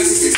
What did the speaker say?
Mexican